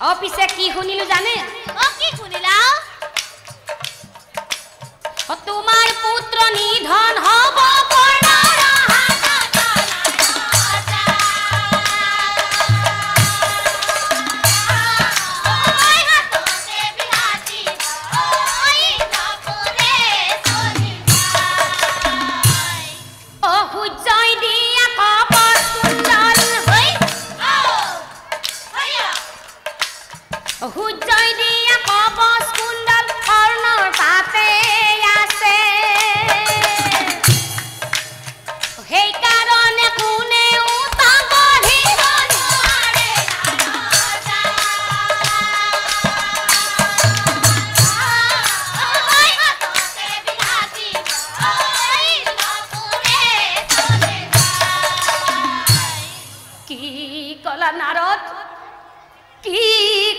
শুনিলো পিছে কি শুনিলো জানে? অ, তোমাৰ পুত্ৰ নিধন হব।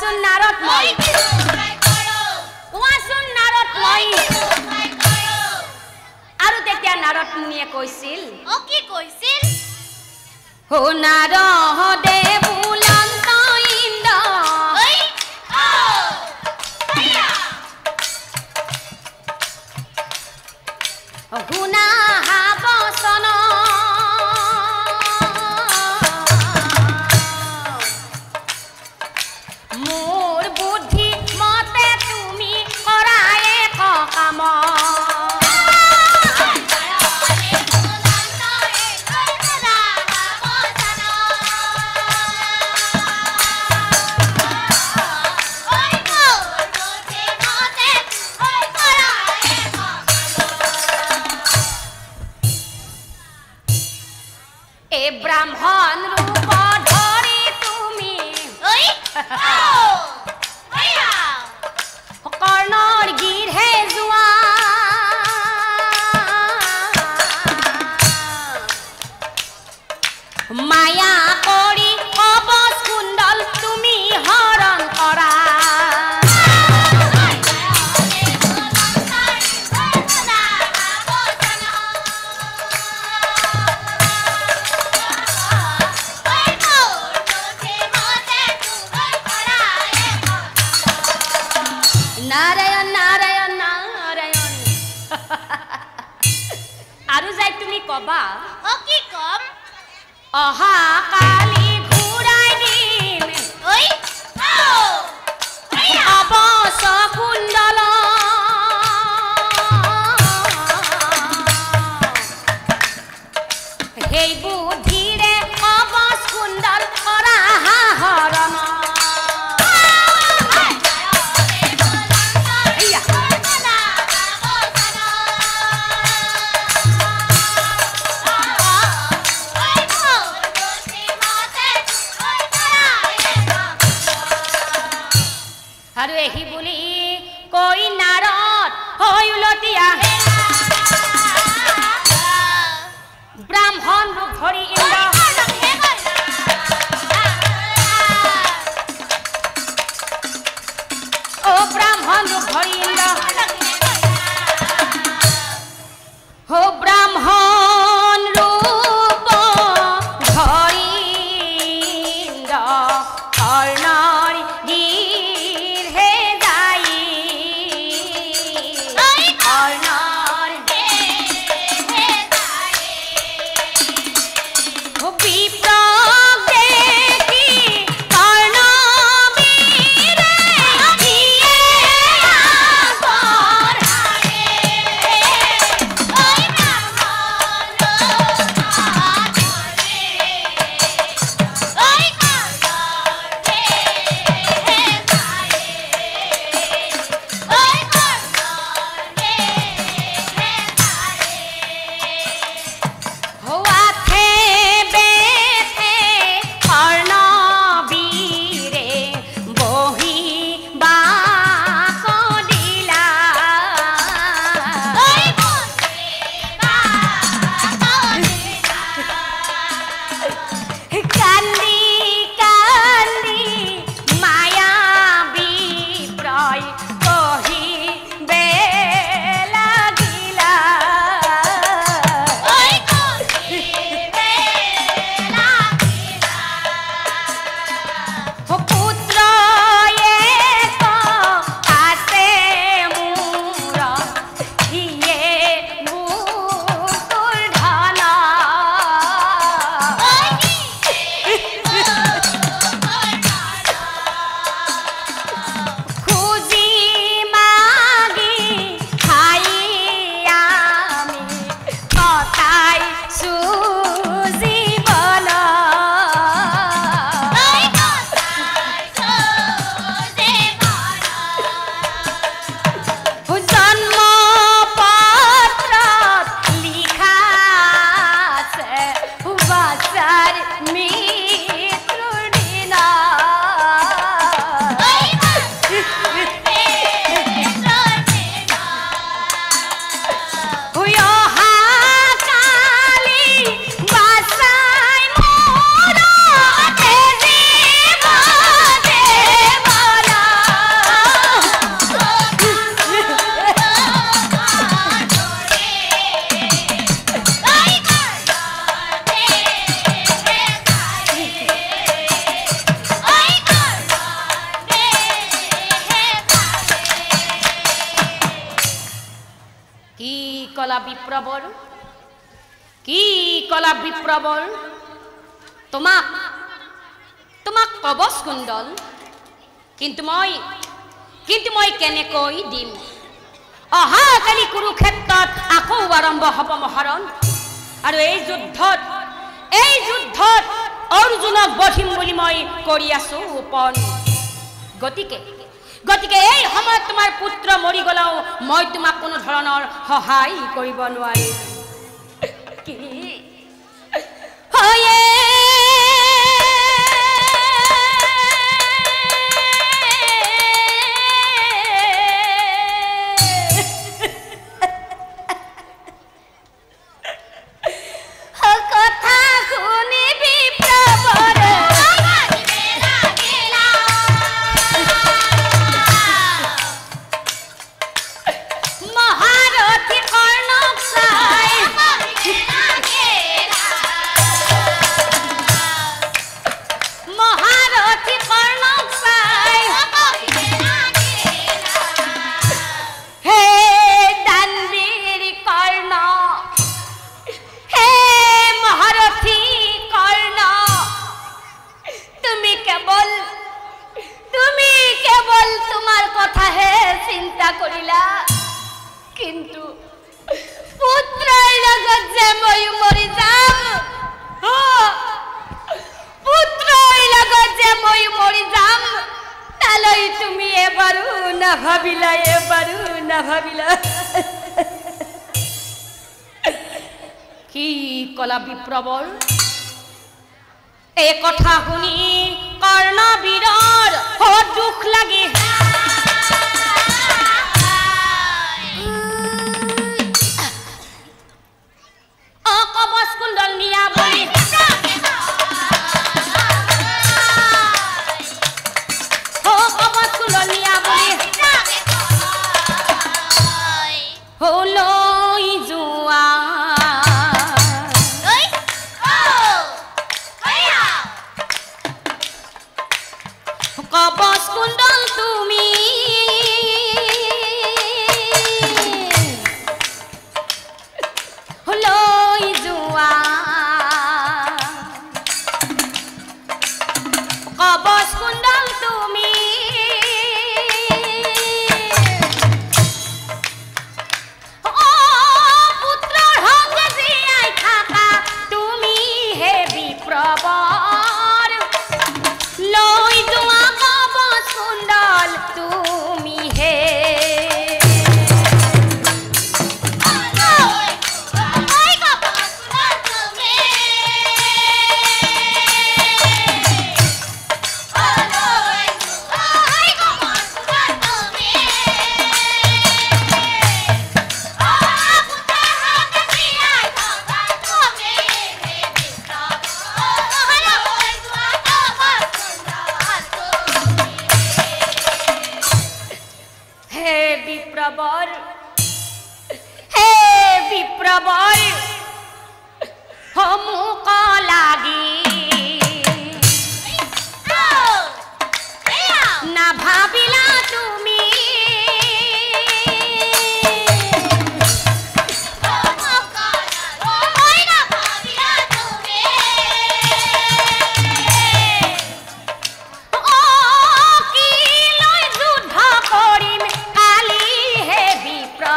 কুয়াশুন নারদ মই মই আৰু তেতিয়া নাৰদ মুনিয়ে কৈছিল অ কি কৈছিল? হো নাৰদে শুনা more. Aha, আৰু এহি বুলি কৈ নাৰত হৈ উলটিয়া ব্ৰাহ্মণ ৰূপ ধৰি ব্রাহ্মণ রূপ ধরিন্দ্র ও কলা বিপ্ৰবৰ কি কলা বিপ্ৰবৰ তোমাক তোমাক কবচ কুণ্ডল। কিন্তু মই কিন্তু মই কেনেকৈ দিম? অহাকালি কুৰুক্ষেত্ৰত আকৌ আৰম্ভ হ'ব মহৰণ। আৰু এই যুদ্ধত এই যুদ্ধত অৰ্জুনক বধিম বুলি মই কৰি আছো উপন। গতিকে গতিকে এই সময়ত তোমাৰ পুত্ৰ মৰি গলেও মই তোমাক কোনো ধৰণৰ সহায় কৰিব নোৱাৰিম। ভাবিলা এবার না ভাবিলা। কি কলা বিপ্রবল? এ কথা শুনি কর্ণ বীরর হর লাগে। অ কবচ কুণ্ডল নিয়া বলি।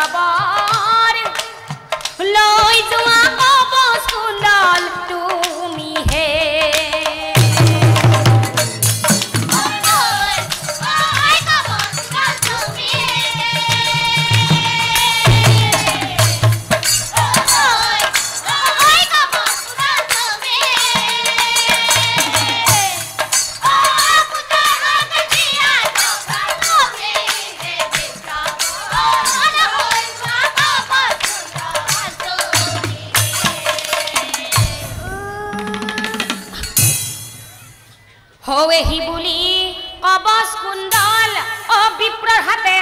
好不好 অৱেহি বুলি কবচ কুণ্ডল অ বিপ্ৰৰ হাতে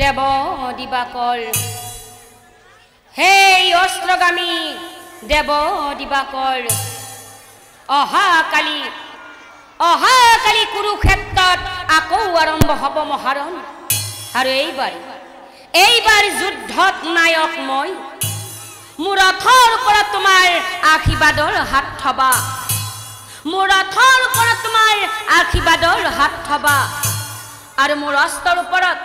দেৱ দিবাকৰ হে অস্ত্ৰগামী দেৱ দিবাকৰ অহাকালি অহাকালি কুৰুক্ষেত্ৰত আকৌ আৰম্ভ হ'ব মহাৰণ। আৰু এইবাৰ এইবাৰ যুদ্ধত নায়ক মই। মোৰ ৰথৰ ওপৰত তোমাৰ আশীৰ্বাদৰ হাত থবা। মোৰ ৰথৰ ওপৰত তোমাৰ আশীৰ্বাদৰ হাত থবা। আৰু মোৰ অস্ত্ৰৰ ওপৰত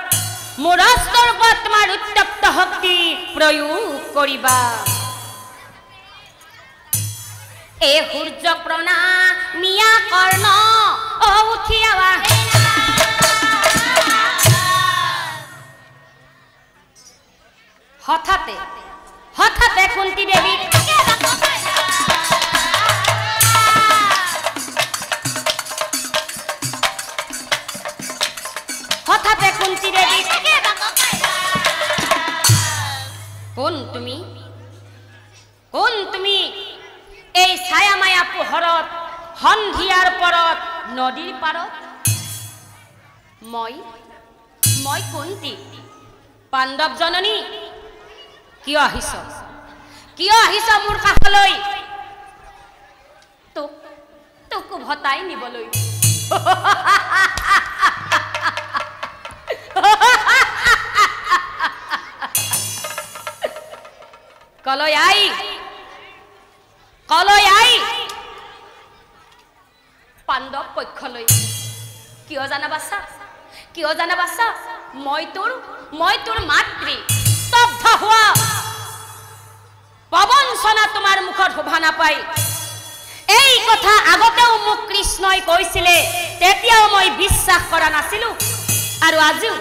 মোৰ অস্ত্ৰৰ তোমাৰ উত্তপ্ত শক্তি প্ৰয়োগ কৰিবা এ সূৰ্য প্ৰণা মিয়া কৰ্ণ অ উঠি আৱা হঠাতে হঠাতে কুন্তি দেৱী নদীৰ পাৰত মই মই কুন্তি পাণ্ডৱ জননী কিয় আহিছ? কিয় আহিছ মোৰ কাষলৈ? তোক তোক উভতাই নিবলৈ। কলৈ আই? কলৈ আই? পাণ্ডৱ পক্ষলৈ। কিয় জানা বাচ্চা কিয় জানা বাচ্চা মই তোৰ মই তোৰ মাতৃ। স্তব্ধ হোৱা। পৱন তোমাৰ মুখত শোভা নাপায়। এই কথা আগতেও মোক কৃষ্ণই কৈছিলে তেতিয়াও মই বিশ্বাস কৰা নাছিলো। আৰু আজিও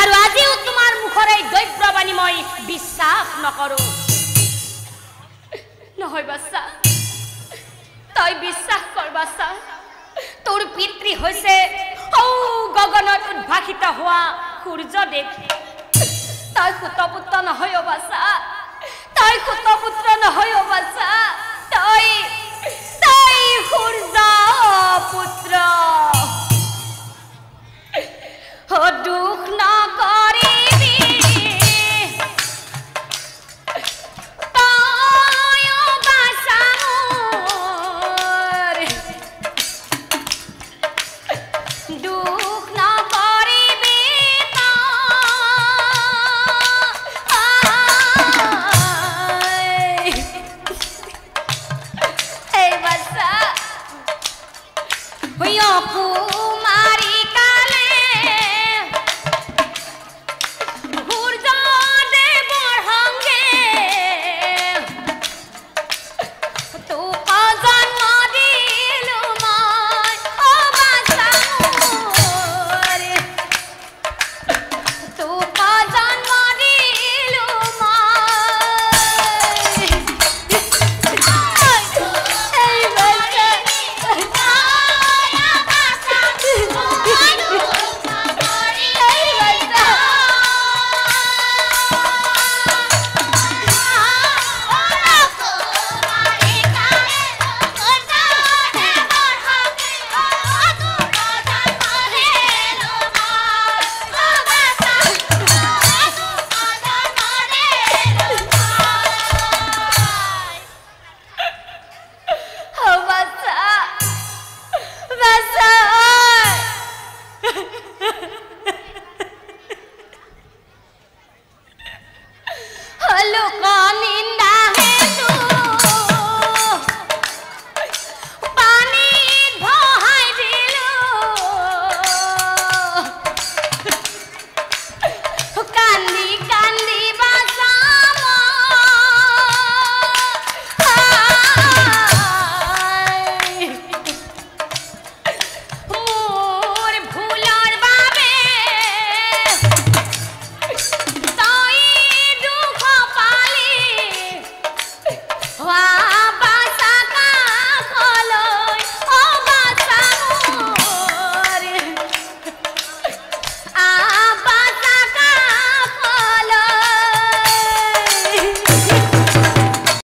আৰু আজিও তোমাৰ মুখৰ এই দ্ৰব্যবাণী মই বিশ্বাস নকৰো। নহয় বাচ্চা তই বিশ্বাস কৰ বাচ্চা তোৰ পিতৃ হৈছে ঔ গগনত উদ্ভাসিত হোৱা সূৰ্যদেৱ তই সুতপুত্ৰ নহয় অ বাচ্চা তই সুতপুত্ৰ নহয় অ বাচ্চা তই তই সূৰ্য পুত্ৰ। অ দুখ